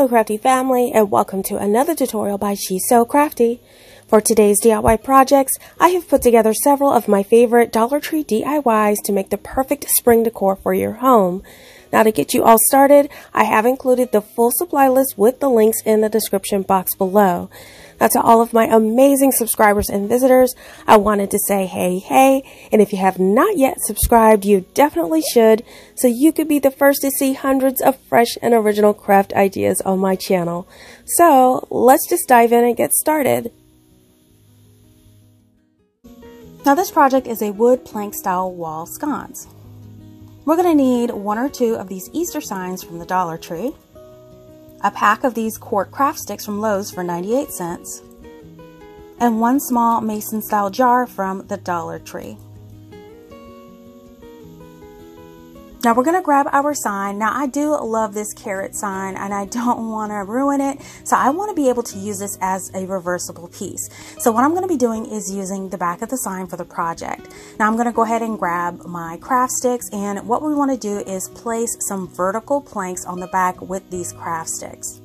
Hello Crafty family and welcome to another tutorial by She's So Crafty. For today's DIY projects, I have put together several of my favorite Dollar Tree DIYs to make the perfect spring decor for your home. Now to get you all started, I have included the full supply list with the links in the description box below. Now to all of my amazing subscribers and visitors, I wanted to say hey hey, and if you have not yet subscribed, you definitely should, so you could be the first to see hundreds of fresh and original craft ideas on my channel. So let's just dive in and get started. Now this project is a wood plank style wall sconce. We're going to need one or two of these Easter signs from the Dollar Tree, a pack of these quart craft sticks from Lowe's for 98 cents, and one small mason style jar from the Dollar Tree. Now we're going to grab our sign. Now I do love this carrot sign and I don't want to ruin it. So I want to be able to use this as a reversible piece. So what I'm going to be doing is using the back of the sign for the project. Now I'm going to go ahead and grab my craft sticks and what we want to do is place some vertical planks on the back with these craft sticks.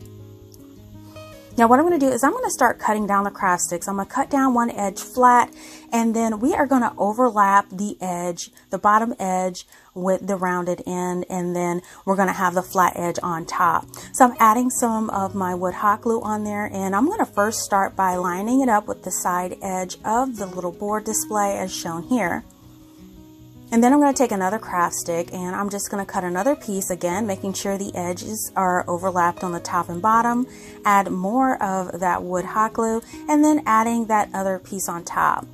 Now what I'm going to do is I'm going to start cutting down the craft sticks. I'm going to cut down one edge flat and then we are going to overlap the edge, the bottom edge with the rounded end and then we're going to have the flat edge on top. So I'm adding some of my wood hot glue on there and I'm going to first start by lining it up with the side edge of the little board display as shown here. And then I'm going to take another craft stick and I'm just going to cut another piece again, making sure the edges are overlapped on the top and bottom. Add more of that wood hot glue and then adding that other piece on top.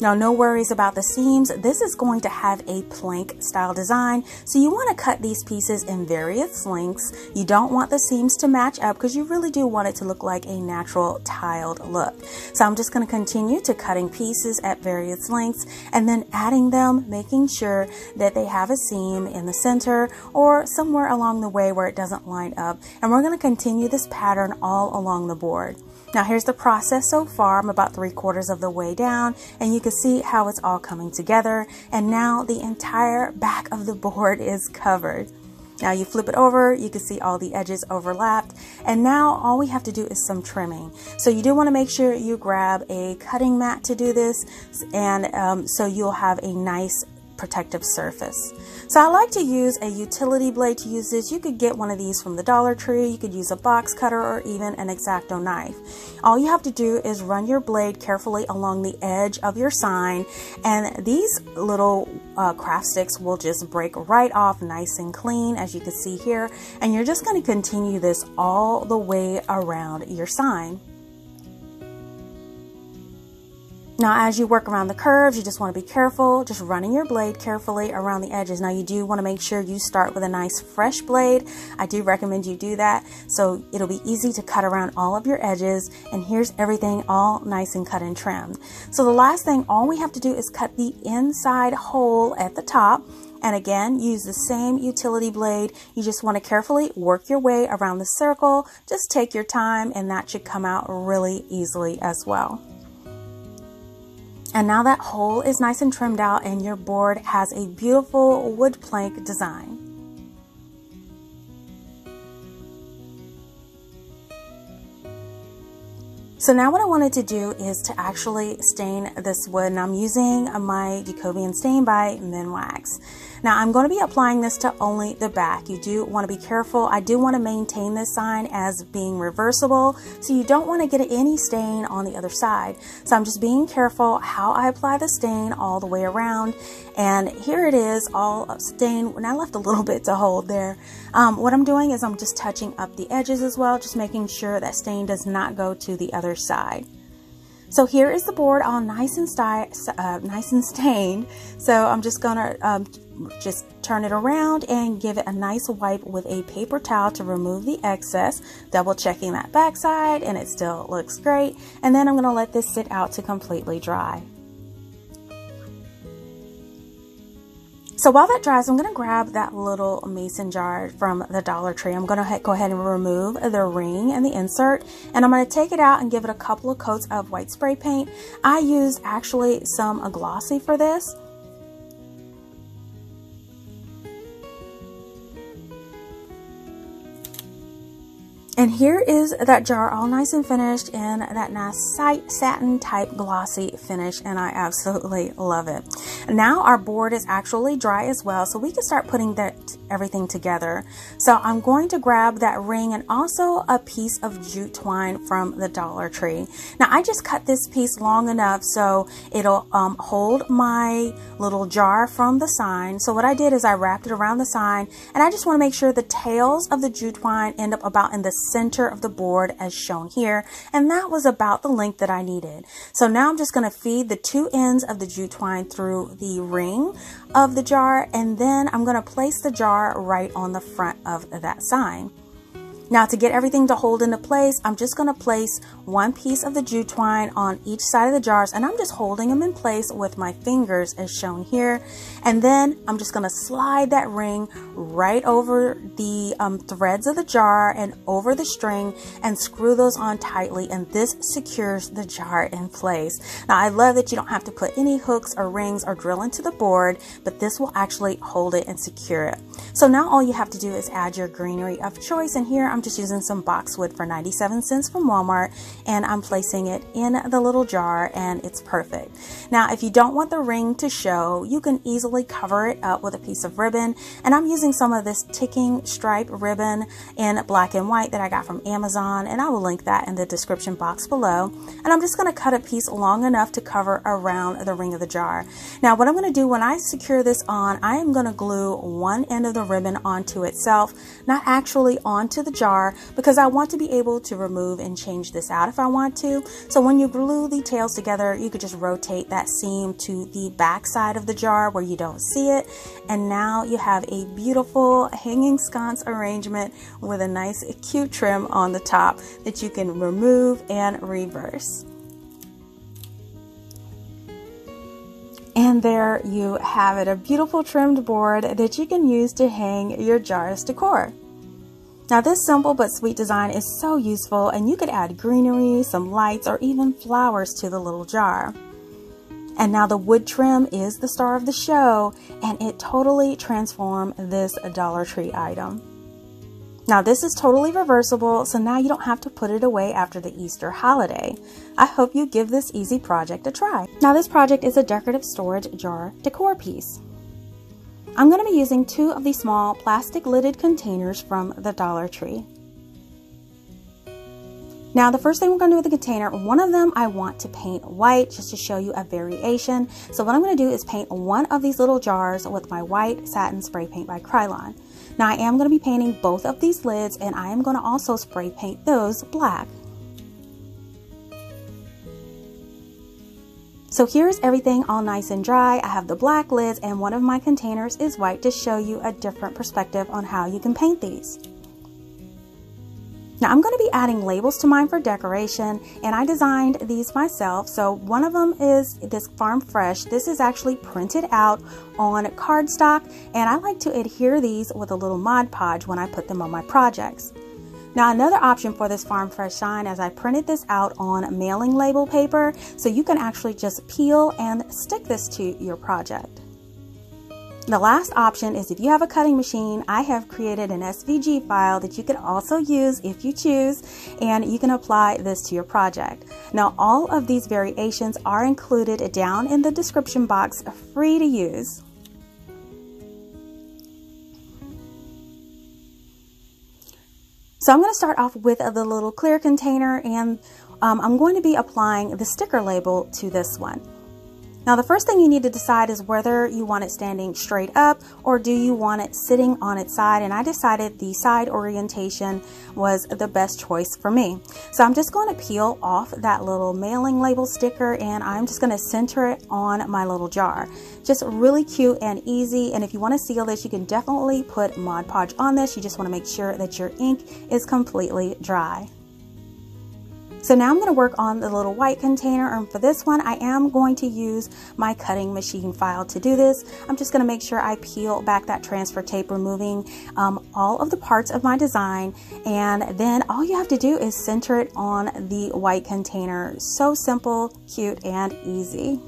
Now, no worries about the seams. This is going to have a plank style design, so you want to cut these pieces in various lengths. You don't want the seams to match up because you really do want it to look like a natural tiled look. So I'm just going to continue to cutting pieces at various lengths and then adding them, making sure that they have a seam in the center or somewhere along the way where it doesn't line up. And we're going to continue this pattern all along the board. Now here's the process so far. I'm about three quarters of the way down and you can see how it's all coming together. And now the entire back of the board is covered. Now you flip it over, you can see all the edges overlapped. And now all we have to do is some trimming. So you do want to make sure you grab a cutting mat to do this. And um, so you'll have a nice protective surface. So I like to use a utility blade to use this. You could get one of these from the Dollar Tree. You could use a box cutter or even an X-Acto knife. All you have to do is run your blade carefully along the edge of your sign and these little uh, craft sticks will just break right off nice and clean as you can see here and you're just going to continue this all the way around your sign. Now, as you work around the curves, you just want to be careful, just running your blade carefully around the edges. Now, you do want to make sure you start with a nice fresh blade. I do recommend you do that so it'll be easy to cut around all of your edges. And here's everything all nice and cut and trimmed. So the last thing, all we have to do is cut the inside hole at the top. And again, use the same utility blade. You just want to carefully work your way around the circle. Just take your time and that should come out really easily as well. And now that hole is nice and trimmed out and your board has a beautiful wood plank design. So now what I wanted to do is to actually stain this wood and I'm using my Jacobean stain by Minwax. Now I'm going to be applying this to only the back. You do want to be careful. I do want to maintain this sign as being reversible, so you don't want to get any stain on the other side. So I'm just being careful how I apply the stain all the way around. And here it is, all stained. And I left a little bit to hold there. Um, what I'm doing is I'm just touching up the edges as well, just making sure that stain does not go to the other side. So here is the board all nice and, uh, nice and stained. So I'm just gonna um, just turn it around and give it a nice wipe with a paper towel to remove the excess double checking that backside and it still looks great and then I'm going to let this sit out to completely dry So while that dries, I'm going to grab that little mason jar from the Dollar Tree. I'm going to go ahead and remove the ring and the insert, and I'm going to take it out and give it a couple of coats of white spray paint. I used actually some glossy for this. And here is that jar all nice and finished in that nice satin type glossy finish and I absolutely love it. Now our board is actually dry as well so we can start putting that everything together. So I'm going to grab that ring and also a piece of jute twine from the Dollar Tree. Now I just cut this piece long enough so it'll um, hold my little jar from the sign. So what I did is I wrapped it around the sign and I just want to make sure the tails of the jute twine end up about in the center of the board as shown here. And that was about the length that I needed. So now I'm just going to feed the two ends of the jute twine through the ring of the jar. And then I'm going to place the jar right on the front of that sign. Now to get everything to hold into place, I'm just going to place one piece of the jute twine on each side of the jars and I'm just holding them in place with my fingers as shown here. And then I'm just going to slide that ring right over the um, threads of the jar and over the string and screw those on tightly and this secures the jar in place. Now I love that you don't have to put any hooks or rings or drill into the board, but this will actually hold it and secure it. So now all you have to do is add your greenery of choice and here I'm just using some boxwood for 97 cents from Walmart and I'm placing it in the little jar and it's perfect. Now, if you don't want the ring to show, you can easily cover it up with a piece of ribbon and I'm using some of this ticking stripe ribbon in black and white that I got from Amazon and I will link that in the description box below. And I'm just going to cut a piece long enough to cover around the ring of the jar. Now, what I'm going to do when I secure this on, I am going to glue one end of the ribbon onto itself, not actually onto the jar jar because I want to be able to remove and change this out if I want to. So when you glue the tails together, you could just rotate that seam to the back side of the jar where you don't see it. And now you have a beautiful hanging sconce arrangement with a nice cute trim on the top that you can remove and reverse. And there you have it, a beautiful trimmed board that you can use to hang your jars decor. Now this simple but sweet design is so useful and you could add greenery, some lights, or even flowers to the little jar. And now the wood trim is the star of the show and it totally transformed this Dollar Tree item. Now this is totally reversible, so now you don't have to put it away after the Easter holiday. I hope you give this easy project a try. Now this project is a decorative storage jar decor piece. I'm going to be using two of these small plastic lidded containers from the Dollar Tree. Now the first thing we're going to do with the container, one of them I want to paint white just to show you a variation. So what I'm going to do is paint one of these little jars with my white satin spray paint by Krylon. Now I am going to be painting both of these lids and I am going to also spray paint those black. So here's everything all nice and dry. I have the black lids and one of my containers is white to show you a different perspective on how you can paint these. Now I'm going to be adding labels to mine for decoration and I designed these myself. So one of them is this Farm Fresh. This is actually printed out on cardstock and I like to adhere these with a little Mod Podge when I put them on my projects. Now another option for this Farm Fresh Shine is I printed this out on mailing label paper so you can actually just peel and stick this to your project. The last option is if you have a cutting machine, I have created an SVG file that you can also use if you choose, and you can apply this to your project. Now, all of these variations are included down in the description box, free to use. So I'm going to start off with the little clear container and um, I'm going to be applying the sticker label to this one. Now the first thing you need to decide is whether you want it standing straight up or do you want it sitting on its side and I decided the side orientation was the best choice for me. So I'm just going to peel off that little mailing label sticker and I'm just going to center it on my little jar. Just really cute and easy and if you want to seal this you can definitely put Mod Podge on this. You just want to make sure that your ink is completely dry. So now I'm going to work on the little white container and for this one I am going to use my cutting machine file to do this. I'm just going to make sure I peel back that transfer tape removing um, all of the parts of my design and then all you have to do is center it on the white container. So simple, cute, and easy.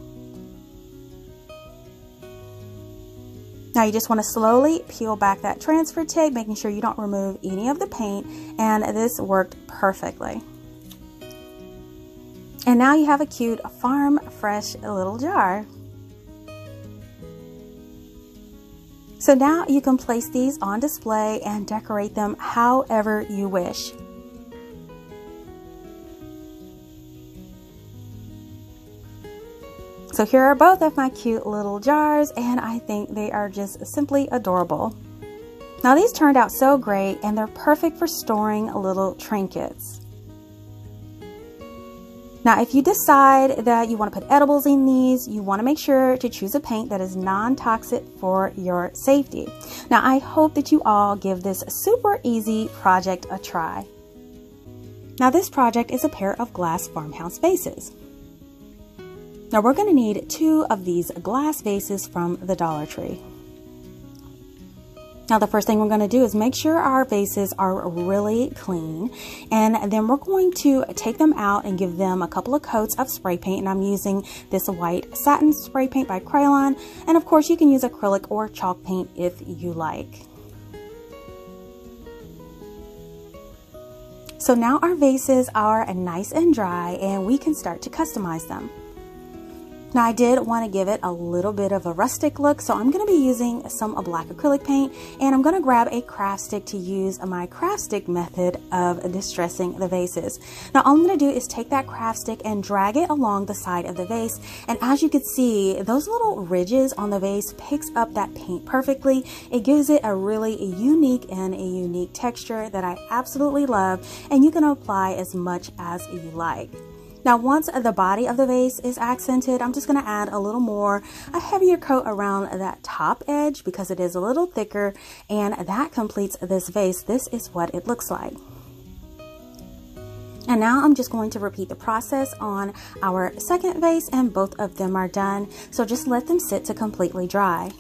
Now you just want to slowly peel back that transfer tape, making sure you don't remove any of the paint, and this worked perfectly. And now you have a cute farm fresh little jar. So now you can place these on display and decorate them however you wish. So here are both of my cute little jars and I think they are just simply adorable. Now these turned out so great and they're perfect for storing little trinkets. Now, if you decide that you want to put edibles in these, you want to make sure to choose a paint that is non-toxic for your safety. Now, I hope that you all give this super easy project a try. Now, this project is a pair of glass farmhouse vases. Now, we're going to need two of these glass vases from the Dollar Tree. Now the first thing we're going to do is make sure our vases are really clean and then we're going to take them out and give them a couple of coats of spray paint and I'm using this white satin spray paint by Krylon and of course you can use acrylic or chalk paint if you like. So now our vases are nice and dry and we can start to customize them. Now I did want to give it a little bit of a rustic look, so I'm going to be using some black acrylic paint and I'm going to grab a craft stick to use my craft stick method of distressing the vases. Now all I'm going to do is take that craft stick and drag it along the side of the vase and as you can see, those little ridges on the vase picks up that paint perfectly. It gives it a really unique and a unique texture that I absolutely love and you can apply as much as you like. Now once the body of the vase is accented, I'm just going to add a little more, a heavier coat around that top edge because it is a little thicker and that completes this vase. This is what it looks like. And now I'm just going to repeat the process on our second vase and both of them are done. So just let them sit to completely dry.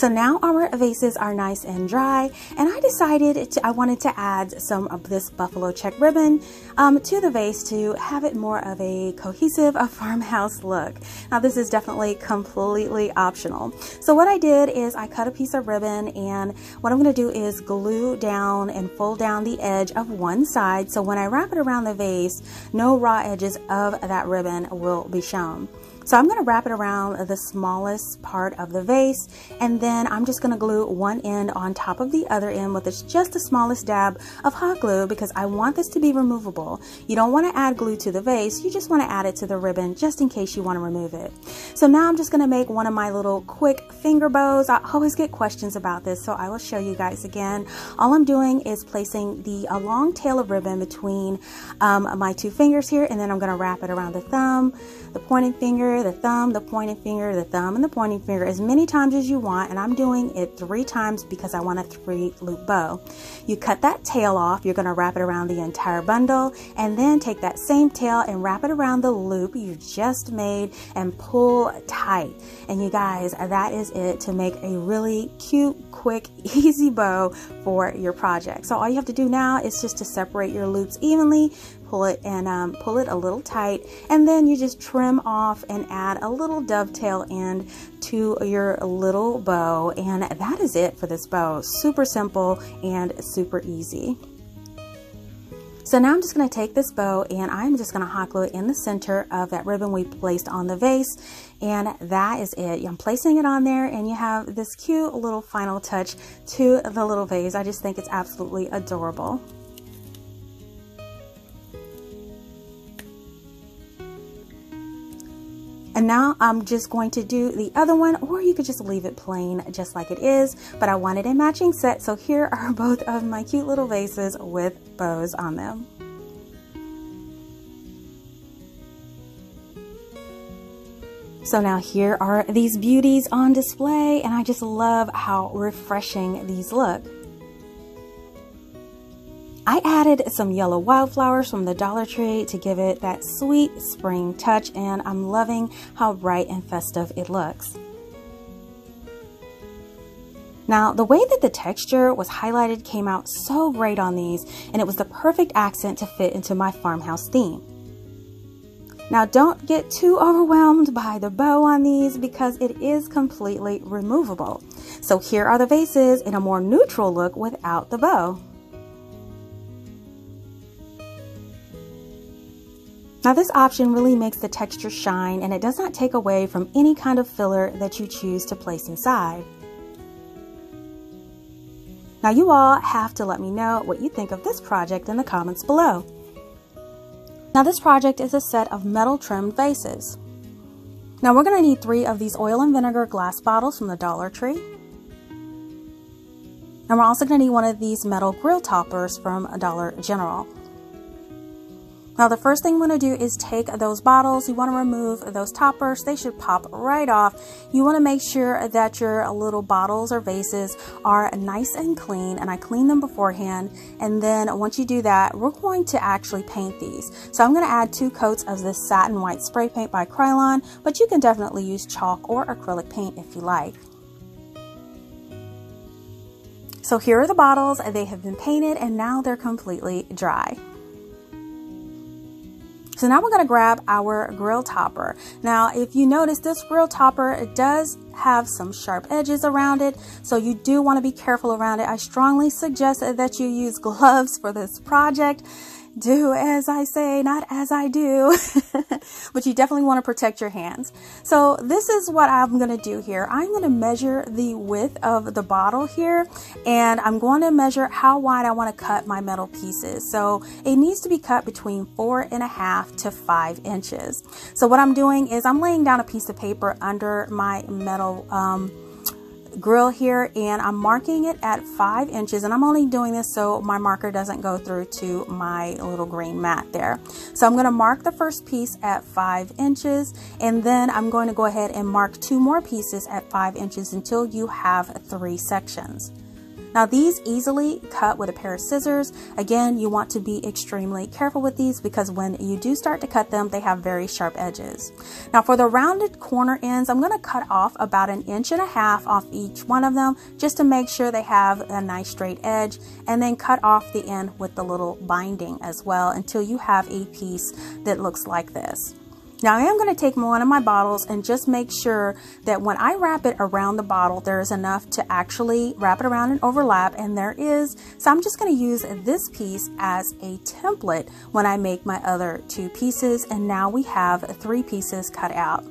So now our vases are nice and dry and I decided to, I wanted to add some of this buffalo check ribbon um, to the vase to have it more of a cohesive a farmhouse look. Now this is definitely completely optional. So what I did is I cut a piece of ribbon and what I'm going to do is glue down and fold down the edge of one side so when I wrap it around the vase no raw edges of that ribbon will be shown. So I'm going to wrap it around the smallest part of the vase and then I'm just going to glue one end on top of the other end with just the smallest dab of hot glue because I want this to be removable. You don't want to add glue to the vase, you just want to add it to the ribbon just in case you want to remove it. So now I'm just going to make one of my little quick finger bows. I always get questions about this so I will show you guys again. All I'm doing is placing the a long tail of ribbon between um, my two fingers here and then I'm going to wrap it around the thumb, the pointing finger, the thumb, the pointing finger, the thumb, and the pointing finger as many times as you want. And I'm doing it three times because I want a three loop bow. You cut that tail off. You're going to wrap it around the entire bundle and then take that same tail and wrap it around the loop you just made and pull tight. And you guys, that is it to make a really cute, quick, easy bow for your project. So all you have to do now is just to separate your loops evenly, pull it and um, pull it a little tight and then you just trim off and add a little dovetail end to your little bow and that is it for this bow super simple and super easy so now I'm just going to take this bow and I'm just going to hot glue it in the center of that ribbon we placed on the vase. And that is it. I'm placing it on there and you have this cute little final touch to the little vase. I just think it's absolutely adorable. And now I'm just going to do the other one, or you could just leave it plain just like it is, but I wanted a matching set. So here are both of my cute little vases with bows on them. So now here are these beauties on display and I just love how refreshing these look. I added some yellow wildflowers from the Dollar Tree to give it that sweet spring touch and I'm loving how bright and festive it looks. Now, the way that the texture was highlighted came out so great on these, and it was the perfect accent to fit into my farmhouse theme. Now don't get too overwhelmed by the bow on these because it is completely removable. So here are the vases in a more neutral look without the bow. Now this option really makes the texture shine and it does not take away from any kind of filler that you choose to place inside. Now you all have to let me know what you think of this project in the comments below. Now this project is a set of metal trimmed vases. Now we're going to need three of these oil and vinegar glass bottles from the Dollar Tree. And we're also going to need one of these metal grill toppers from Dollar General. Now the first thing you want to do is take those bottles. You want to remove those toppers. They should pop right off. You want to make sure that your little bottles or vases are nice and clean and I clean them beforehand. And then once you do that, we're going to actually paint these. So I'm going to add two coats of this satin white spray paint by Krylon, but you can definitely use chalk or acrylic paint if you like. So here are the bottles. They have been painted and now they're completely dry. So now we're going to grab our grill topper. Now, if you notice this grill topper, it does have some sharp edges around it. So you do want to be careful around it. I strongly suggest that you use gloves for this project do as I say, not as I do. but you definitely want to protect your hands. So this is what I'm going to do here. I'm going to measure the width of the bottle here and I'm going to measure how wide I want to cut my metal pieces. So it needs to be cut between four and a half to five inches. So what I'm doing is I'm laying down a piece of paper under my metal um, grill here and I'm marking it at five inches and I'm only doing this so my marker doesn't go through to my little green mat there. So I'm going to mark the first piece at five inches and then I'm going to go ahead and mark two more pieces at five inches until you have three sections. Now these easily cut with a pair of scissors. Again, you want to be extremely careful with these because when you do start to cut them, they have very sharp edges. Now for the rounded corner ends, I'm going to cut off about an inch and a half off each one of them just to make sure they have a nice straight edge and then cut off the end with the little binding as well until you have a piece that looks like this. Now I am going to take one of my bottles and just make sure that when I wrap it around the bottle, there is enough to actually wrap it around and overlap, and there is. So I'm just going to use this piece as a template when I make my other two pieces, and now we have three pieces cut out.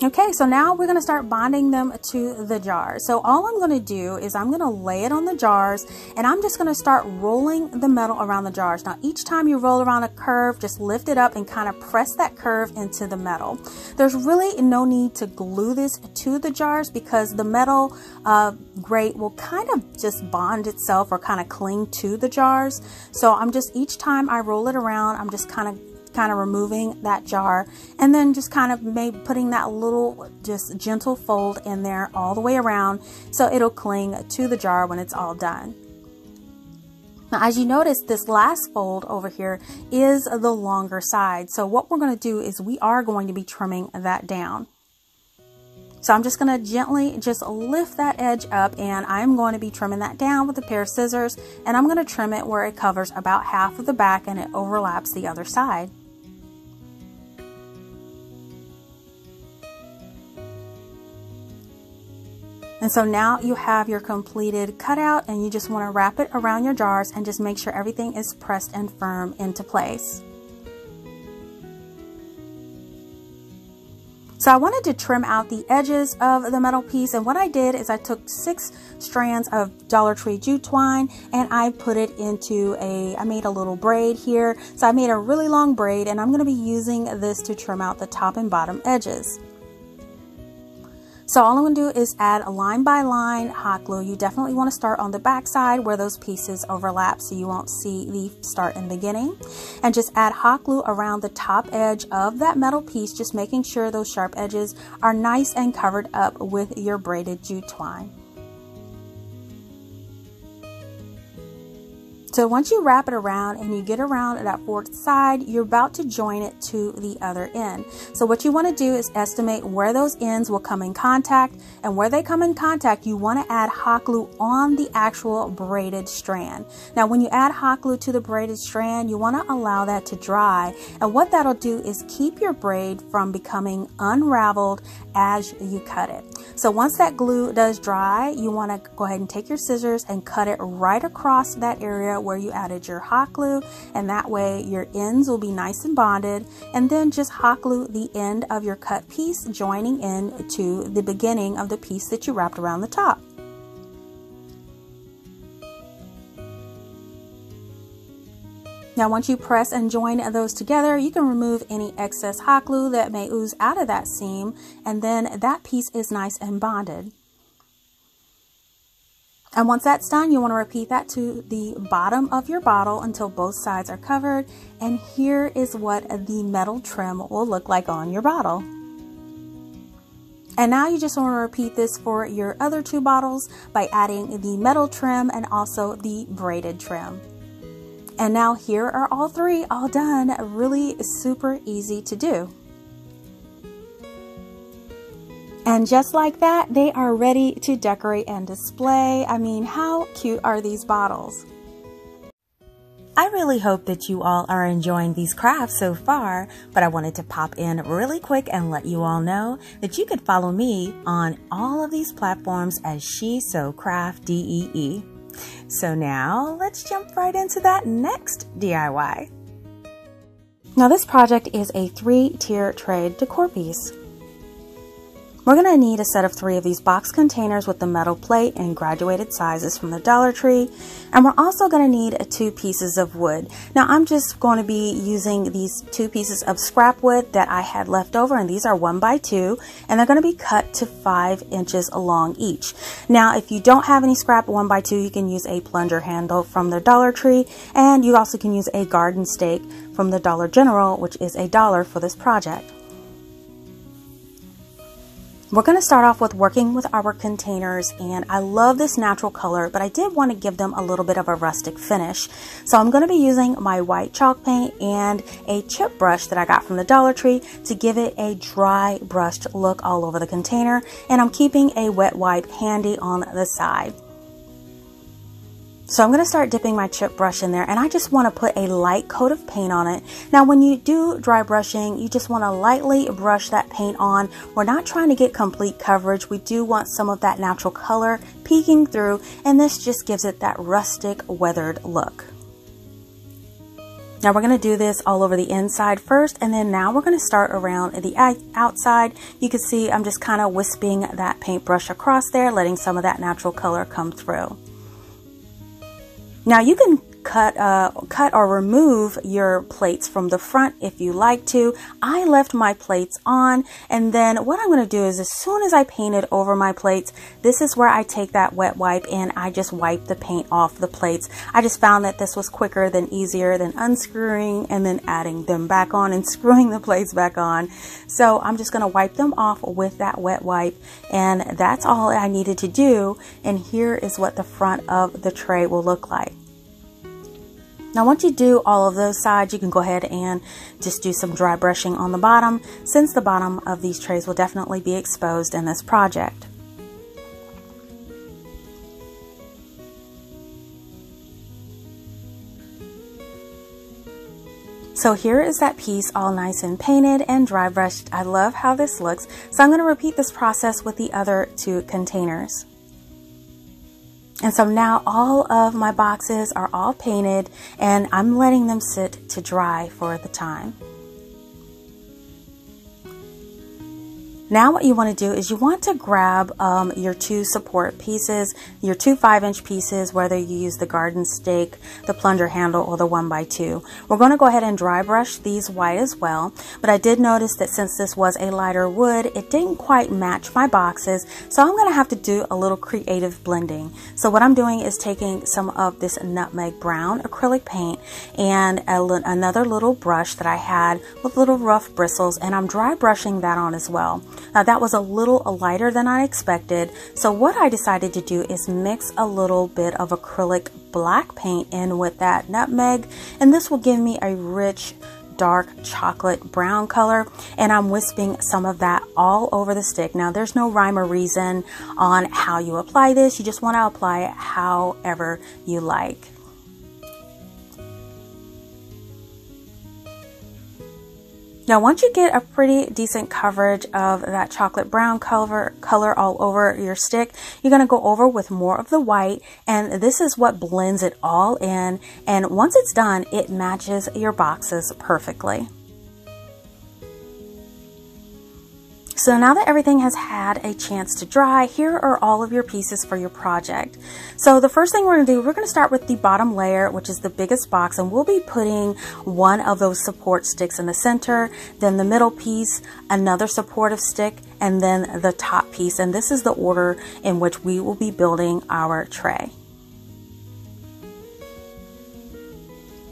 Okay, so now we're going to start bonding them to the jar. So all I'm going to do is I'm going to lay it on the jars and I'm just going to start rolling the metal around the jars. Now each time you roll around a curve, just lift it up and kind of press that curve into the metal. There's really no need to glue this to the jars because the metal uh, grate will kind of just bond itself or kind of cling to the jars. So I'm just, each time I roll it around, I'm just kind of kind of removing that jar and then just kind of maybe putting that little just gentle fold in there all the way around so it'll cling to the jar when it's all done. Now, as you notice, this last fold over here is the longer side. So what we're going to do is we are going to be trimming that down. So I'm just going to gently just lift that edge up and I'm going to be trimming that down with a pair of scissors and I'm going to trim it where it covers about half of the back and it overlaps the other side. And so now you have your completed cutout and you just want to wrap it around your jars and just make sure everything is pressed and firm into place. So I wanted to trim out the edges of the metal piece and what I did is I took six strands of Dollar Tree jute twine and I put it into a, I made a little braid here. So I made a really long braid and I'm going to be using this to trim out the top and bottom edges. So all I'm going to do is add a line by line hot glue. You definitely want to start on the back side where those pieces overlap so you won't see the start and beginning. And just add hot glue around the top edge of that metal piece, just making sure those sharp edges are nice and covered up with your braided jute twine. So once you wrap it around and you get around that fourth side, you're about to join it to the other end. So what you want to do is estimate where those ends will come in contact and where they come in contact, you want to add hot glue on the actual braided strand. Now when you add hot glue to the braided strand, you want to allow that to dry. And what that'll do is keep your braid from becoming unraveled as you cut it. So once that glue does dry, you want to go ahead and take your scissors and cut it right across that area where you added your hot glue and that way your ends will be nice and bonded and then just hot glue the end of your cut piece joining in to the beginning of the piece that you wrapped around the top. Now once you press and join those together, you can remove any excess hot glue that may ooze out of that seam and then that piece is nice and bonded. And once that's done, you want to repeat that to the bottom of your bottle until both sides are covered. And here is what the metal trim will look like on your bottle. And now you just want to repeat this for your other two bottles by adding the metal trim and also the braided trim. And now here are all three all done. Really super easy to do. And just like that, they are ready to decorate and display. I mean, how cute are these bottles? I really hope that you all are enjoying these crafts so far, but I wanted to pop in really quick and let you all know that you could follow me on all of these platforms as She So CraftDee. So now let's jump right into that next DIY. Now this project is a three-tier tray decor piece. We're going to need a set of three of these box containers with the metal plate in graduated sizes from the Dollar Tree. And we're also going to need two pieces of wood. Now I'm just going to be using these two pieces of scrap wood that I had left over and these are one by two and they're going to be cut to five inches along each. Now if you don't have any scrap one by two you can use a plunger handle from the Dollar Tree and you also can use a garden stake from the Dollar General which is a dollar for this project. We're going to start off with working with our containers and I love this natural color but I did want to give them a little bit of a rustic finish. So I'm going to be using my white chalk paint and a chip brush that I got from the Dollar Tree to give it a dry brushed look all over the container and I'm keeping a wet wipe handy on the side. So I'm going to start dipping my chip brush in there and I just want to put a light coat of paint on it. Now when you do dry brushing, you just want to lightly brush that paint on. We're not trying to get complete coverage. We do want some of that natural color peeking through and this just gives it that rustic weathered look. Now we're going to do this all over the inside first and then now we're going to start around the outside. You can see I'm just kind of wisping that paintbrush across there, letting some of that natural color come through. Now you can cut uh, cut or remove your plates from the front if you like to. I left my plates on and then what I'm going to do is as soon as I painted over my plates, this is where I take that wet wipe and I just wipe the paint off the plates. I just found that this was quicker than easier than unscrewing and then adding them back on and screwing the plates back on. So I'm just going to wipe them off with that wet wipe and that's all I needed to do and here is what the front of the tray will look like. Now once you do all of those sides, you can go ahead and just do some dry brushing on the bottom since the bottom of these trays will definitely be exposed in this project. So here is that piece all nice and painted and dry brushed. I love how this looks. So I'm going to repeat this process with the other two containers. And so now all of my boxes are all painted and I'm letting them sit to dry for the time. Now what you want to do is you want to grab um, your two support pieces, your two 5 inch pieces, whether you use the garden stake, the plunger handle, or the one by two. We're going to go ahead and dry brush these white as well, but I did notice that since this was a lighter wood, it didn't quite match my boxes, so I'm going to have to do a little creative blending. So what I'm doing is taking some of this nutmeg brown acrylic paint and another little brush that I had with little rough bristles, and I'm dry brushing that on as well. Now that was a little lighter than I expected. So what I decided to do is mix a little bit of acrylic black paint in with that nutmeg and this will give me a rich dark chocolate brown color and I'm wisping some of that all over the stick. Now there's no rhyme or reason on how you apply this. You just want to apply it however you like. Now once you get a pretty decent coverage of that chocolate brown color, color all over your stick, you're going to go over with more of the white and this is what blends it all in and once it's done it matches your boxes perfectly. So now that everything has had a chance to dry, here are all of your pieces for your project. So the first thing we're going to do, we're going to start with the bottom layer, which is the biggest box, and we'll be putting one of those support sticks in the center, then the middle piece, another supportive stick, and then the top piece. And this is the order in which we will be building our tray.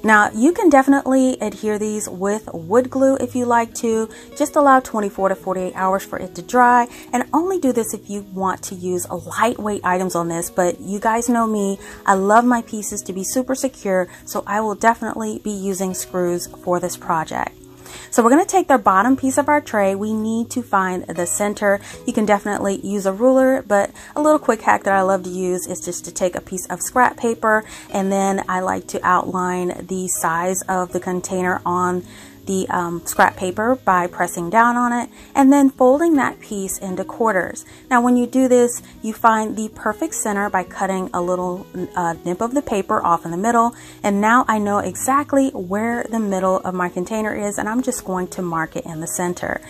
Now you can definitely adhere these with wood glue if you like to. Just allow 24 to 48 hours for it to dry and only do this if you want to use lightweight items on this. But you guys know me, I love my pieces to be super secure so I will definitely be using screws for this project. So we're going to take the bottom piece of our tray. We need to find the center. You can definitely use a ruler, but a little quick hack that I love to use is just to take a piece of scrap paper and then I like to outline the size of the container on the um, scrap paper by pressing down on it and then folding that piece into quarters. Now when you do this, you find the perfect center by cutting a little uh, nip of the paper off in the middle. And now I know exactly where the middle of my container is and I'm just going to mark it in the center.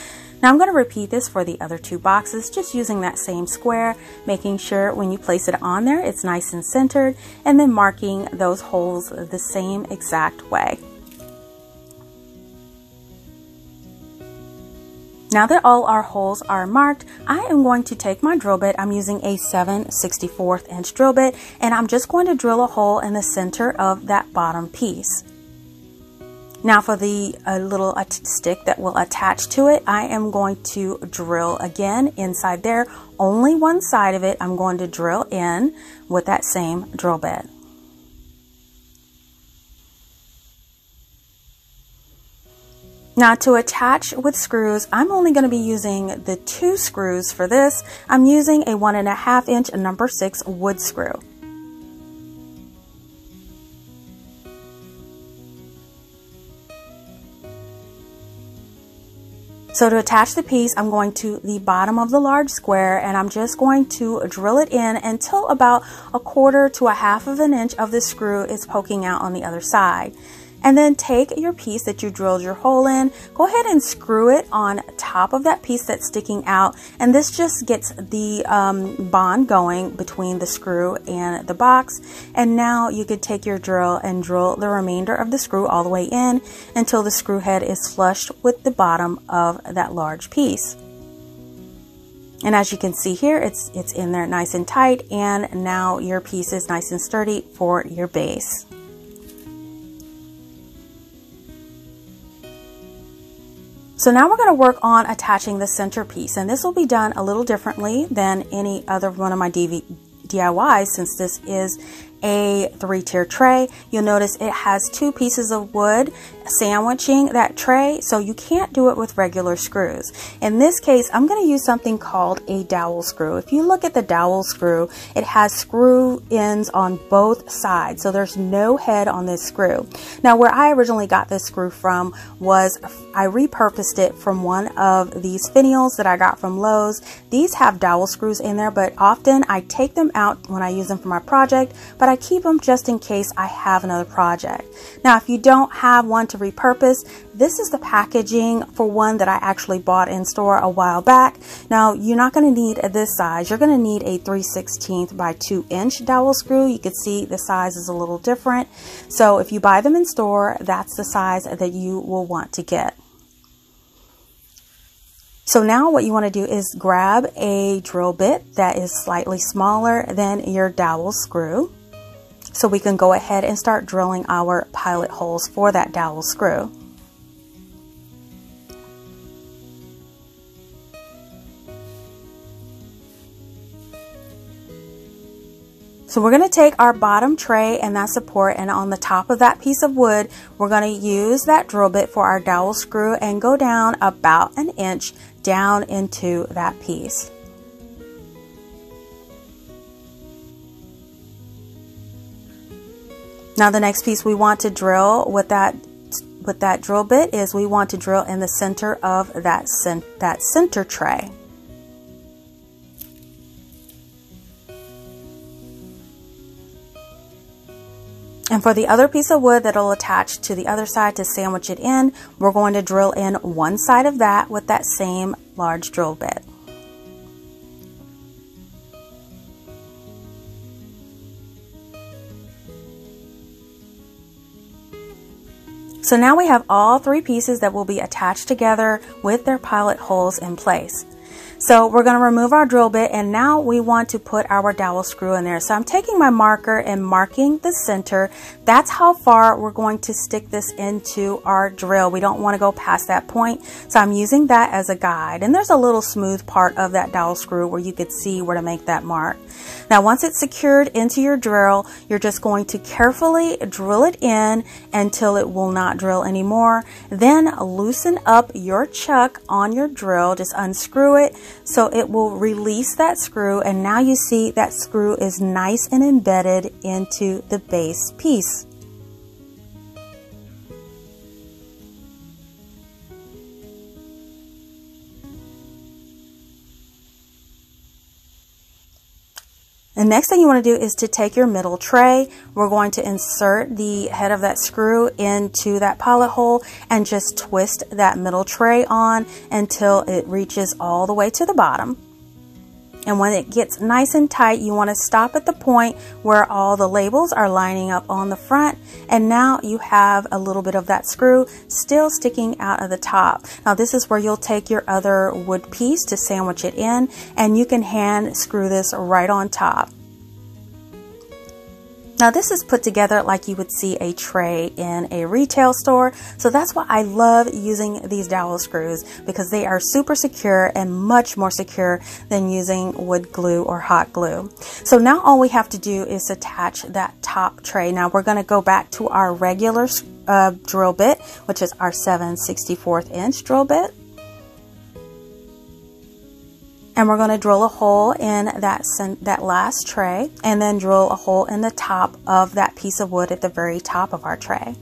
Now I'm going to repeat this for the other two boxes, just using that same square, making sure when you place it on there, it's nice and centered, and then marking those holes the same exact way. Now that all our holes are marked, I am going to take my drill bit. I'm using a 7 64th inch drill bit and I'm just going to drill a hole in the center of that bottom piece. Now for the uh, little stick that will attach to it, I am going to drill again inside there. Only one side of it I'm going to drill in with that same drill bit. Now to attach with screws, I'm only going to be using the two screws for this. I'm using a one and a half inch number six wood screw. So to attach the piece, I'm going to the bottom of the large square and I'm just going to drill it in until about a quarter to a half of an inch of the screw is poking out on the other side. And then take your piece that you drilled your hole in, go ahead and screw it on top of that piece that's sticking out. And this just gets the um, bond going between the screw and the box. And now you could take your drill and drill the remainder of the screw all the way in until the screw head is flushed with the bottom of that large piece. And as you can see here, it's, it's in there nice and tight and now your piece is nice and sturdy for your base. So now we're going to work on attaching the centerpiece and this will be done a little differently than any other one of my DV DIYs since this is a three-tier tray. You'll notice it has two pieces of wood sandwiching that tray, so you can't do it with regular screws. In this case, I'm going to use something called a dowel screw. If you look at the dowel screw, it has screw ends on both sides, so there's no head on this screw. Now, where I originally got this screw from was I repurposed it from one of these finials that I got from Lowe's. These have dowel screws in there, but often I take them out when I use them for my project, but I keep them just in case I have another project. Now, if you don't have one to repurpose, this is the packaging for one that I actually bought in store a while back. Now, you're not going to need this size. You're going to need a 3 16th by 2 inch dowel screw. You can see the size is a little different. So if you buy them in store, that's the size that you will want to get. So now what you want to do is grab a drill bit that is slightly smaller than your dowel screw so we can go ahead and start drilling our pilot holes for that dowel screw. So we're going to take our bottom tray and that support and on the top of that piece of wood, we're going to use that drill bit for our dowel screw and go down about an inch down into that piece. Now the next piece we want to drill with that with that drill bit is we want to drill in the center of that, cent that center tray. And for the other piece of wood that'll attach to the other side to sandwich it in, we're going to drill in one side of that with that same large drill bit. So now we have all three pieces that will be attached together with their pilot holes in place. So we're going to remove our drill bit and now we want to put our dowel screw in there. So I'm taking my marker and marking the center. That's how far we're going to stick this into our drill. We don't want to go past that point. So I'm using that as a guide. And there's a little smooth part of that dowel screw where you could see where to make that mark. Now once it's secured into your drill, you're just going to carefully drill it in until it will not drill anymore. Then loosen up your chuck on your drill. Just unscrew it so it will release that screw and now you see that screw is nice and embedded into the base piece. Next thing you want to do is to take your middle tray. We're going to insert the head of that screw into that pilot hole and just twist that middle tray on until it reaches all the way to the bottom. And when it gets nice and tight, you want to stop at the point where all the labels are lining up on the front. And now you have a little bit of that screw still sticking out of the top. Now this is where you'll take your other wood piece to sandwich it in and you can hand screw this right on top. Now this is put together like you would see a tray in a retail store. So that's why I love using these dowel screws because they are super secure and much more secure than using wood glue or hot glue. So now all we have to do is attach that top tray. Now we're going to go back to our regular uh, drill bit, which is our 7 64th inch drill bit and we're going to drill a hole in that that last tray and then drill a hole in the top of that piece of wood at the very top of our tray.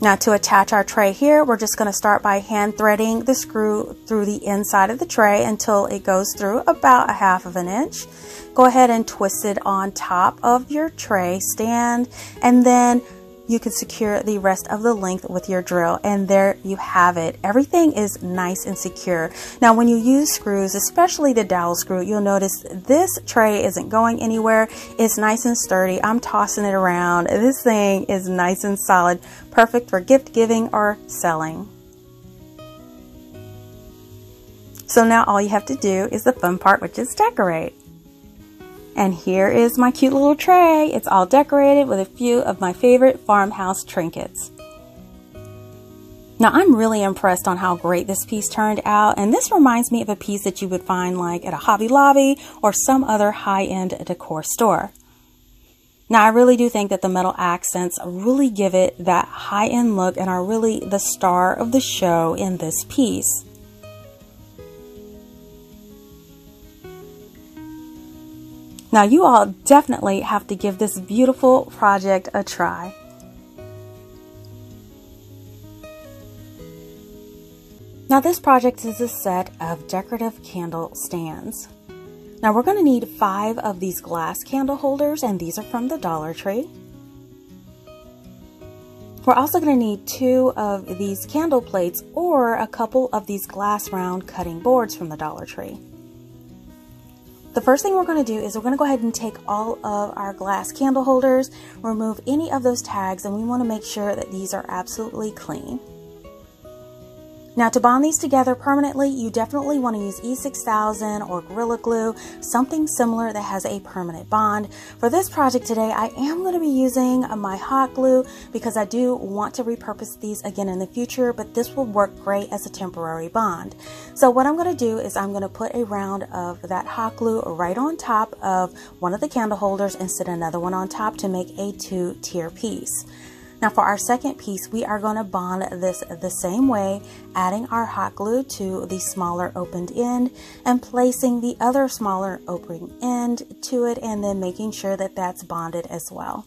Now to attach our tray here, we're just going to start by hand threading the screw through the inside of the tray until it goes through about a half of an inch. Go ahead and twist it on top of your tray stand and then you can secure the rest of the length with your drill and there you have it. Everything is nice and secure. Now when you use screws, especially the dowel screw, you'll notice this tray isn't going anywhere. It's nice and sturdy. I'm tossing it around. This thing is nice and solid, perfect for gift giving or selling. So now all you have to do is the fun part, which is decorate. And here is my cute little tray. It's all decorated with a few of my favorite farmhouse trinkets. Now I'm really impressed on how great this piece turned out and this reminds me of a piece that you would find like at a Hobby Lobby or some other high-end decor store. Now I really do think that the metal accents really give it that high-end look and are really the star of the show in this piece. Now you all definitely have to give this beautiful project a try. Now this project is a set of decorative candle stands. Now we're going to need five of these glass candle holders and these are from the Dollar Tree. We're also going to need two of these candle plates or a couple of these glass round cutting boards from the Dollar Tree. The first thing we're going to do is we're going to go ahead and take all of our glass candle holders, remove any of those tags, and we want to make sure that these are absolutely clean. Now to bond these together permanently, you definitely want to use E6000 or Gorilla Glue, something similar that has a permanent bond. For this project today, I am going to be using my hot glue because I do want to repurpose these again in the future, but this will work great as a temporary bond. So what I'm going to do is I'm going to put a round of that hot glue right on top of one of the candle holders and sit another one on top to make a two tier piece. Now for our second piece, we are going to bond this the same way, adding our hot glue to the smaller opened end and placing the other smaller opening end to it and then making sure that that's bonded as well.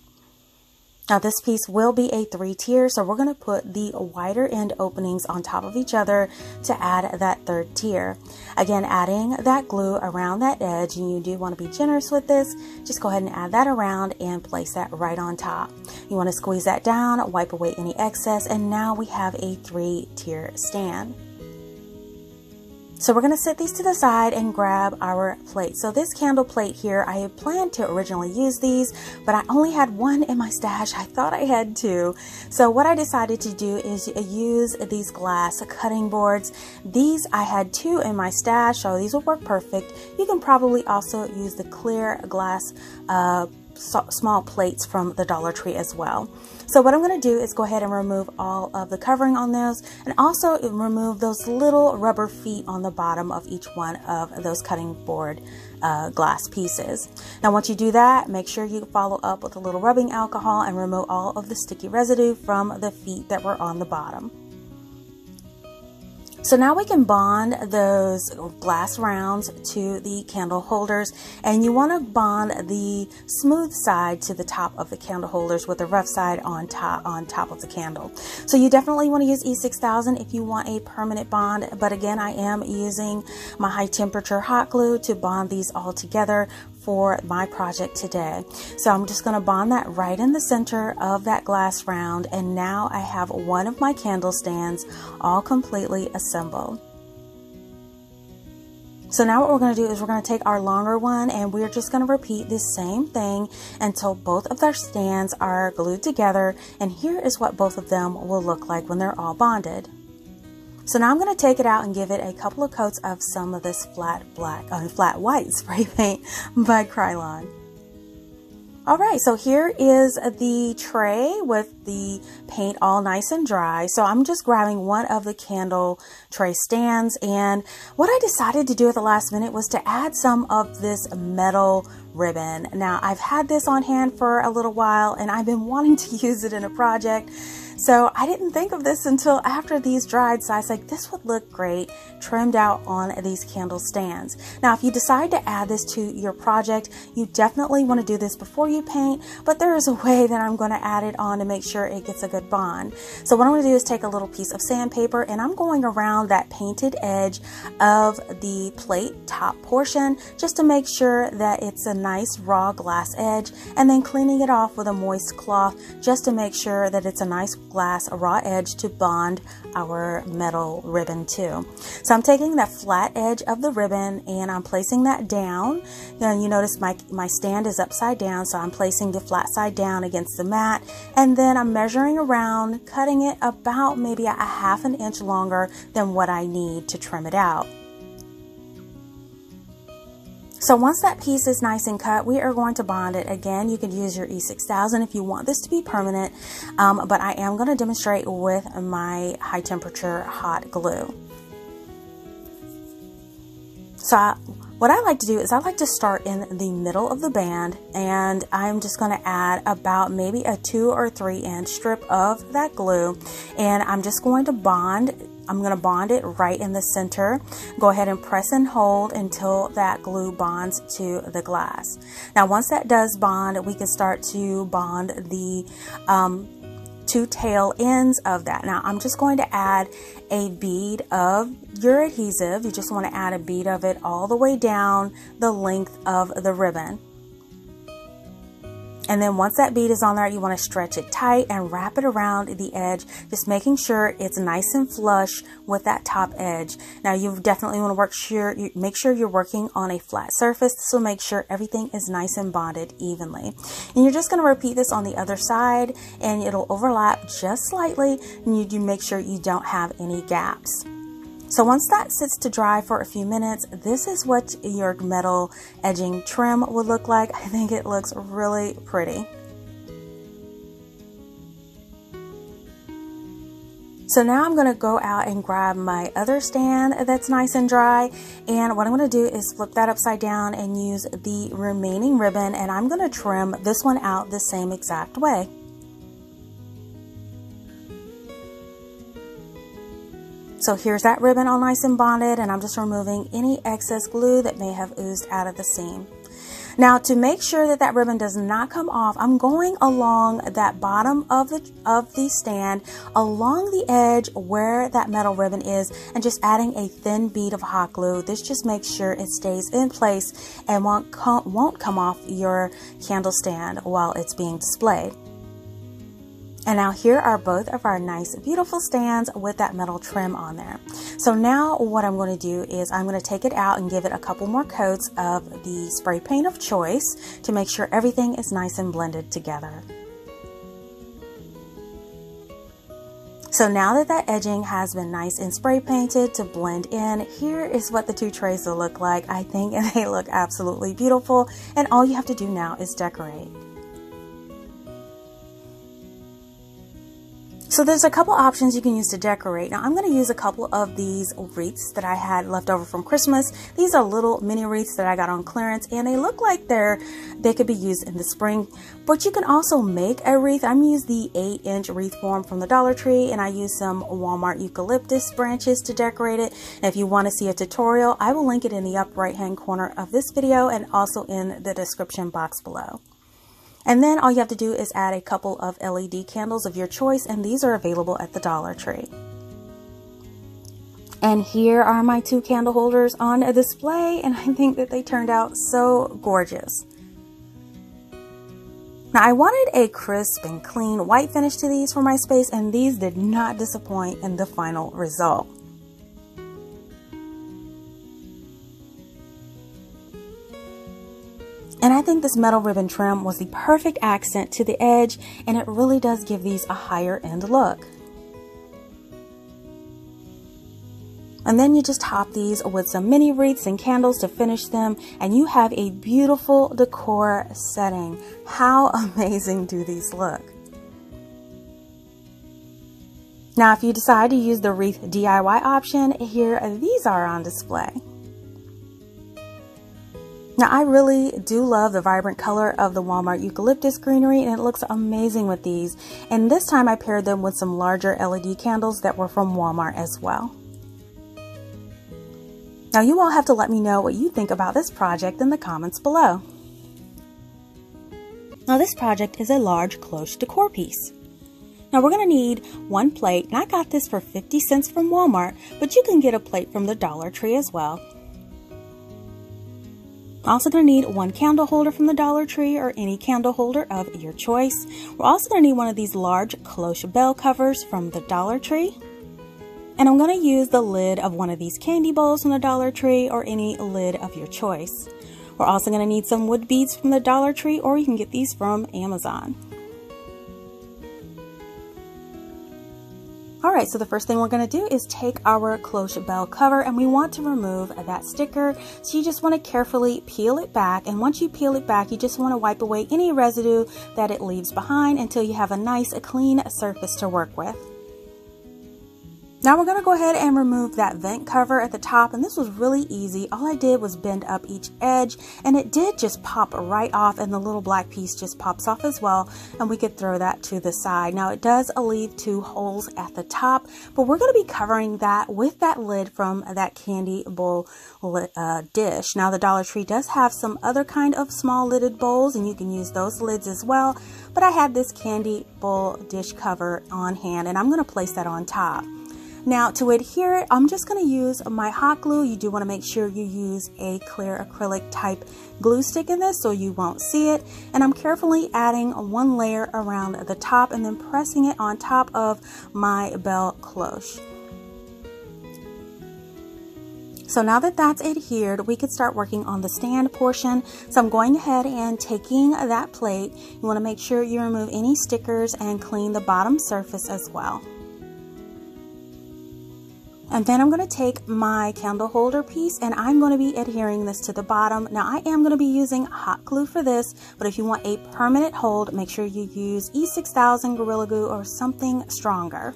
Now this piece will be a three tier, so we're going to put the wider end openings on top of each other to add that third tier. Again, adding that glue around that edge, and you do want to be generous with this, just go ahead and add that around and place that right on top. You want to squeeze that down, wipe away any excess, and now we have a three tier stand. So we're going to set these to the side and grab our plate. So this candle plate here, I had planned to originally use these, but I only had one in my stash. I thought I had two. So what I decided to do is use these glass cutting boards. These, I had two in my stash, so these will work perfect. You can probably also use the clear glass uh, small plates from the Dollar Tree as well. So what I'm going to do is go ahead and remove all of the covering on those and also remove those little rubber feet on the bottom of each one of those cutting board uh, glass pieces. Now once you do that, make sure you follow up with a little rubbing alcohol and remove all of the sticky residue from the feet that were on the bottom. So now we can bond those glass rounds to the candle holders and you want to bond the smooth side to the top of the candle holders with the rough side on top on top of the candle. So you definitely want to use E6000 if you want a permanent bond but again I am using my high temperature hot glue to bond these all together for my project today. So I'm just going to bond that right in the center of that glass round and now I have one of my candle stands all completely assembled. So now what we're going to do is we're going to take our longer one and we're just going to repeat the same thing until both of their stands are glued together and here is what both of them will look like when they're all bonded. So now I'm going to take it out and give it a couple of coats of some of this flat black, uh, flat white spray paint by Krylon. All right, so here is the tray with the paint all nice and dry. So I'm just grabbing one of the candle tray stands and what I decided to do at the last minute was to add some of this metal ribbon. Now I've had this on hand for a little while and I've been wanting to use it in a project so I didn't think of this until after these dried. So I was like, this would look great trimmed out on these candle stands. Now, if you decide to add this to your project, you definitely want to do this before you paint, but there is a way that I'm going to add it on to make sure it gets a good bond. So what I'm going to do is take a little piece of sandpaper and I'm going around that painted edge of the plate top portion just to make sure that it's a nice raw glass edge and then cleaning it off with a moist cloth just to make sure that it's a nice glass raw edge to bond our metal ribbon to. So I'm taking that flat edge of the ribbon and I'm placing that down. Then you notice my, my stand is upside down, so I'm placing the flat side down against the mat. And then I'm measuring around, cutting it about maybe a half an inch longer than what I need to trim it out. So once that piece is nice and cut, we are going to bond it. Again, you could use your E6000 if you want this to be permanent, um, but I am going to demonstrate with my high temperature hot glue. So I, what I like to do is I like to start in the middle of the band and I'm just going to add about maybe a two or three inch strip of that glue and I'm just going to bond I'm going to bond it right in the center. Go ahead and press and hold until that glue bonds to the glass. Now, once that does bond, we can start to bond the um, two tail ends of that. Now, I'm just going to add a bead of your adhesive. You just want to add a bead of it all the way down the length of the ribbon. And then once that bead is on there, you want to stretch it tight and wrap it around the edge, just making sure it's nice and flush with that top edge. Now you definitely want to work sure, you, make sure you're working on a flat surface. This will make sure everything is nice and bonded evenly. And you're just going to repeat this on the other side and it'll overlap just slightly and you do make sure you don't have any gaps. So once that sits to dry for a few minutes, this is what your metal edging trim would look like. I think it looks really pretty. So now I'm going to go out and grab my other stand that's nice and dry. And what I'm going to do is flip that upside down and use the remaining ribbon. And I'm going to trim this one out the same exact way. So here's that ribbon all nice and bonded and I'm just removing any excess glue that may have oozed out of the seam. Now to make sure that that ribbon does not come off, I'm going along that bottom of the, of the stand, along the edge where that metal ribbon is, and just adding a thin bead of hot glue. This just makes sure it stays in place and won't, won't come off your candle stand while it's being displayed. And now here are both of our nice, beautiful stands with that metal trim on there. So now what I'm going to do is I'm going to take it out and give it a couple more coats of the spray paint of choice to make sure everything is nice and blended together. So now that that edging has been nice and spray painted to blend in, here is what the two trays will look like. I think they look absolutely beautiful and all you have to do now is decorate. So there's a couple options you can use to decorate. Now I'm going to use a couple of these wreaths that I had left over from Christmas. These are little mini wreaths that I got on clearance and they look like they're they could be used in the spring. But you can also make a wreath. I'm use the 8 inch wreath form from the Dollar Tree and I use some Walmart eucalyptus branches to decorate it. And if you want to see a tutorial, I will link it in the up right hand corner of this video and also in the description box below. And then all you have to do is add a couple of LED candles of your choice, and these are available at the Dollar Tree. And here are my two candle holders on a display, and I think that they turned out so gorgeous. Now I wanted a crisp and clean white finish to these for my space, and these did not disappoint in the final result. And I think this metal ribbon trim was the perfect accent to the edge and it really does give these a higher end look. And then you just top these with some mini wreaths and candles to finish them and you have a beautiful decor setting. How amazing do these look? Now if you decide to use the wreath DIY option, here these are on display. Now I really do love the vibrant color of the Walmart eucalyptus greenery and it looks amazing with these. And this time I paired them with some larger LED candles that were from Walmart as well. Now you all have to let me know what you think about this project in the comments below. Now this project is a large cloche decor piece. Now we're going to need one plate, and I got this for 50 cents from Walmart, but you can get a plate from the Dollar Tree as well. Also going to need one candle holder from the Dollar Tree or any candle holder of your choice. We're also going to need one of these large cloche bell covers from the Dollar Tree. And I'm going to use the lid of one of these candy bowls from the Dollar Tree or any lid of your choice. We're also going to need some wood beads from the Dollar Tree or you can get these from Amazon. Right, so the first thing we're gonna do is take our cloche bell cover and we want to remove that sticker. So you just wanna carefully peel it back. And once you peel it back, you just wanna wipe away any residue that it leaves behind until you have a nice clean surface to work with. Now we're going to go ahead and remove that vent cover at the top and this was really easy. All I did was bend up each edge and it did just pop right off and the little black piece just pops off as well and we could throw that to the side. Now it does leave two holes at the top but we're going to be covering that with that lid from that candy bowl uh, dish. Now the Dollar Tree does have some other kind of small lidded bowls and you can use those lids as well but I had this candy bowl dish cover on hand and I'm going to place that on top. Now to adhere it, I'm just going to use my hot glue. You do want to make sure you use a clear acrylic type glue stick in this so you won't see it. And I'm carefully adding one layer around the top and then pressing it on top of my bell cloche. So now that that's adhered, we could start working on the stand portion. So I'm going ahead and taking that plate. You want to make sure you remove any stickers and clean the bottom surface as well. And then I'm going to take my candle holder piece and I'm going to be adhering this to the bottom. Now I am going to be using hot glue for this, but if you want a permanent hold, make sure you use E6000 Gorilla Glue or something stronger.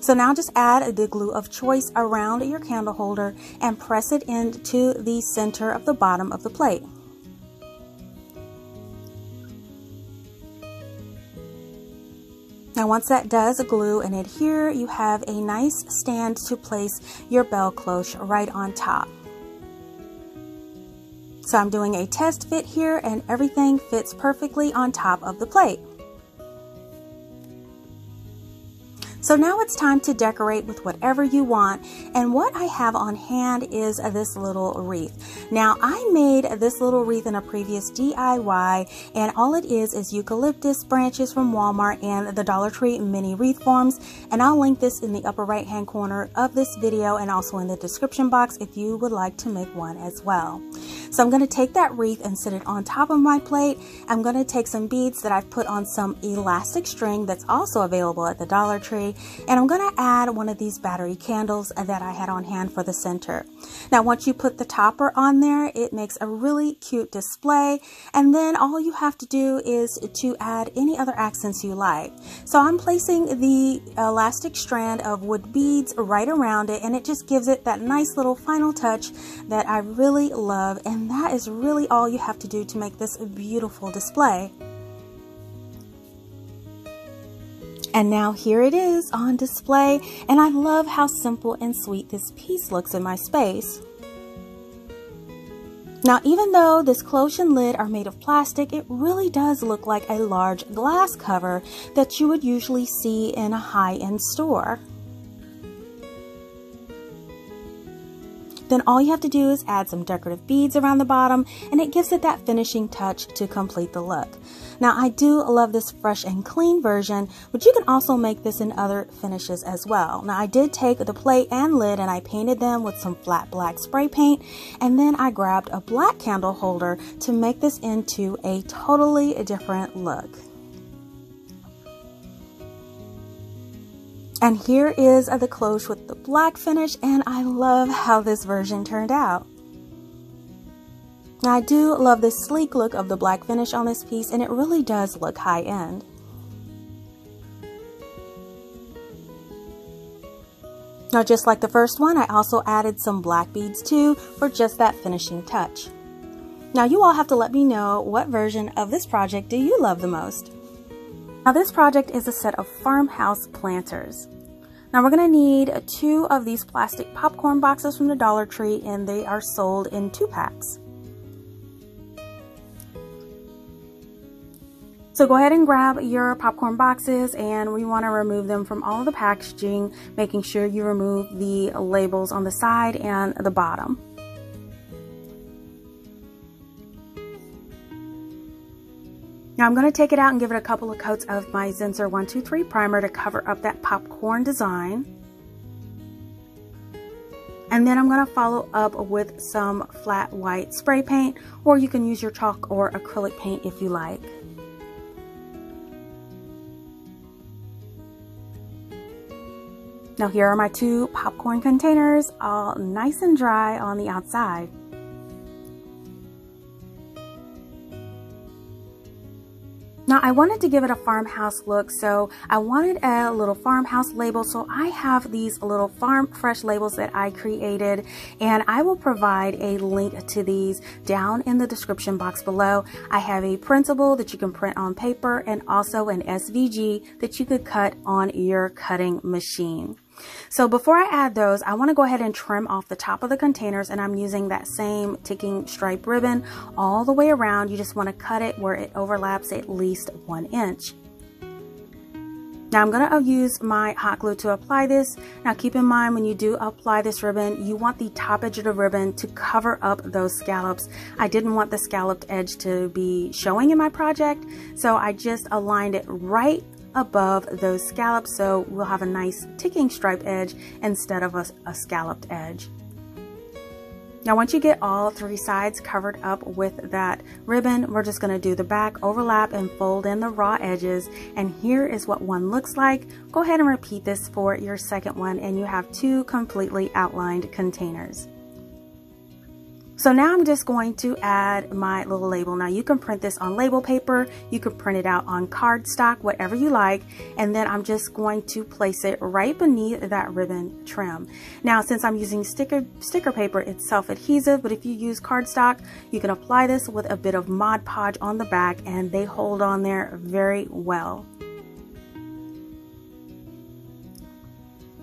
So now just add the glue of choice around your candle holder and press it into the center of the bottom of the plate. Now once that does glue and adhere, you have a nice stand to place your bell cloche right on top. So I'm doing a test fit here and everything fits perfectly on top of the plate. So now it's time to decorate with whatever you want. And what I have on hand is this little wreath. Now I made this little wreath in a previous DIY and all it is is eucalyptus branches from Walmart and the Dollar Tree mini wreath forms. And I'll link this in the upper right hand corner of this video and also in the description box if you would like to make one as well. So I'm going to take that wreath and set it on top of my plate. I'm going to take some beads that I've put on some elastic string that's also available at the Dollar Tree. And I'm going to add one of these battery candles that I had on hand for the center. Now, once you put the topper on there, it makes a really cute display. And then all you have to do is to add any other accents you like. So I'm placing the elastic strand of wood beads right around it and it just gives it that nice little final touch that I really love. And and that is really all you have to do to make this a beautiful display. And now here it is on display, and I love how simple and sweet this piece looks in my space. Now, even though this cloche and lid are made of plastic, it really does look like a large glass cover that you would usually see in a high-end store. Then all you have to do is add some decorative beads around the bottom and it gives it that finishing touch to complete the look. Now I do love this fresh and clean version, but you can also make this in other finishes as well. Now I did take the plate and lid and I painted them with some flat black spray paint and then I grabbed a black candle holder to make this into a totally different look. And here is the cloche with the black finish and I love how this version turned out. I do love the sleek look of the black finish on this piece and it really does look high end. Now just like the first one, I also added some black beads too for just that finishing touch. Now you all have to let me know what version of this project do you love the most. Now this project is a set of farmhouse planters. Now we're going to need two of these plastic popcorn boxes from the Dollar Tree and they are sold in two packs. So go ahead and grab your popcorn boxes and we want to remove them from all the packaging, making sure you remove the labels on the side and the bottom. Now I'm going to take it out and give it a couple of coats of my Zinsser 123 primer to cover up that popcorn design. And then I'm going to follow up with some flat white spray paint or you can use your chalk or acrylic paint if you like. Now here are my two popcorn containers all nice and dry on the outside. Now I wanted to give it a farmhouse look, so I wanted a little farmhouse label. So I have these little farm fresh labels that I created and I will provide a link to these down in the description box below. I have a printable that you can print on paper and also an SVG that you could cut on your cutting machine. So before I add those, I want to go ahead and trim off the top of the containers and I'm using that same ticking stripe ribbon all the way around. You just want to cut it where it overlaps at least one inch. Now I'm going to uh, use my hot glue to apply this. Now keep in mind when you do apply this ribbon, you want the top edge of the ribbon to cover up those scallops. I didn't want the scalloped edge to be showing in my project, so I just aligned it right above those scallops so we'll have a nice ticking stripe edge instead of a, a scalloped edge. Now once you get all three sides covered up with that ribbon, we're just going to do the back overlap and fold in the raw edges. And here is what one looks like. Go ahead and repeat this for your second one and you have two completely outlined containers. So now I'm just going to add my little label. Now you can print this on label paper, you can print it out on cardstock, whatever you like. And then I'm just going to place it right beneath that ribbon trim. Now since I'm using sticker, sticker paper, it's self-adhesive, but if you use cardstock, you can apply this with a bit of Mod Podge on the back and they hold on there very well.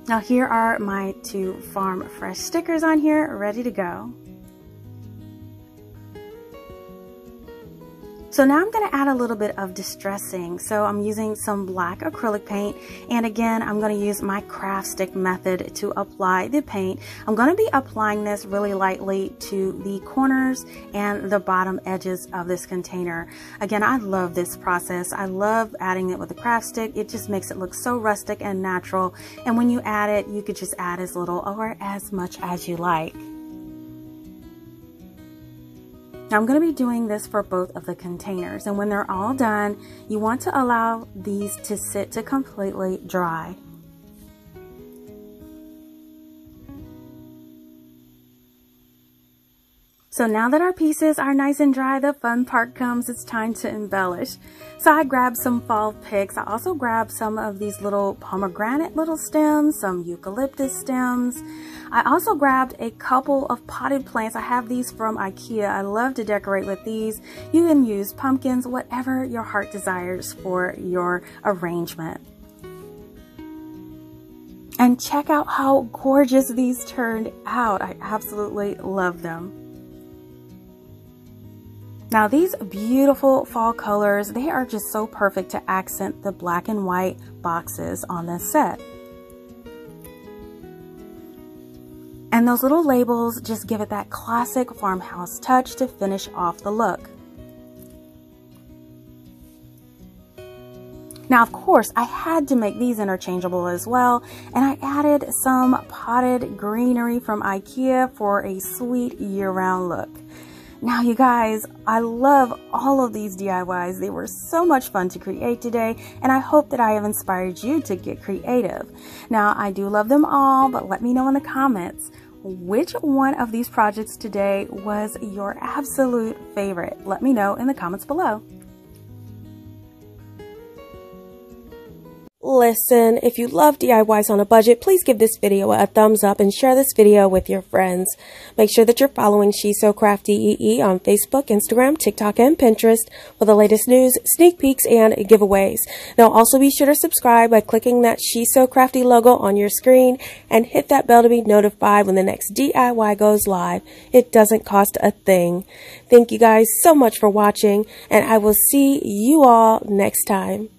Now here are my two Farm Fresh stickers on here ready to go. So now I'm going to add a little bit of distressing. So I'm using some black acrylic paint and again I'm going to use my craft stick method to apply the paint. I'm going to be applying this really lightly to the corners and the bottom edges of this container. Again I love this process. I love adding it with a craft stick. It just makes it look so rustic and natural and when you add it you could just add as little or as much as you like. Now I'm going to be doing this for both of the containers and when they're all done, you want to allow these to sit to completely dry. So now that our pieces are nice and dry, the fun part comes. It's time to embellish. So I grabbed some fall picks. I also grabbed some of these little pomegranate little stems, some eucalyptus stems. I also grabbed a couple of potted plants. I have these from Ikea. I love to decorate with these. You can use pumpkins, whatever your heart desires for your arrangement. And check out how gorgeous these turned out. I absolutely love them. Now these beautiful fall colors, they are just so perfect to accent the black and white boxes on this set. And those little labels just give it that classic farmhouse touch to finish off the look. Now, of course, I had to make these interchangeable as well, and I added some potted greenery from Ikea for a sweet year-round look. Now, you guys, I love all of these DIYs. They were so much fun to create today, and I hope that I have inspired you to get creative. Now, I do love them all, but let me know in the comments which one of these projects today was your absolute favorite. Let me know in the comments below. Listen, if you love DIYs on a budget, please give this video a thumbs up and share this video with your friends. Make sure that you're following She's So CraftDee on Facebook, Instagram, TikTok, and Pinterest for the latest news, sneak peeks, and giveaways. Now also be sure to subscribe by clicking that She's So Crafty logo on your screen and hit that bell to be notified when the next DIY goes live. It doesn't cost a thing. Thank you guys so much for watching and I will see you all next time.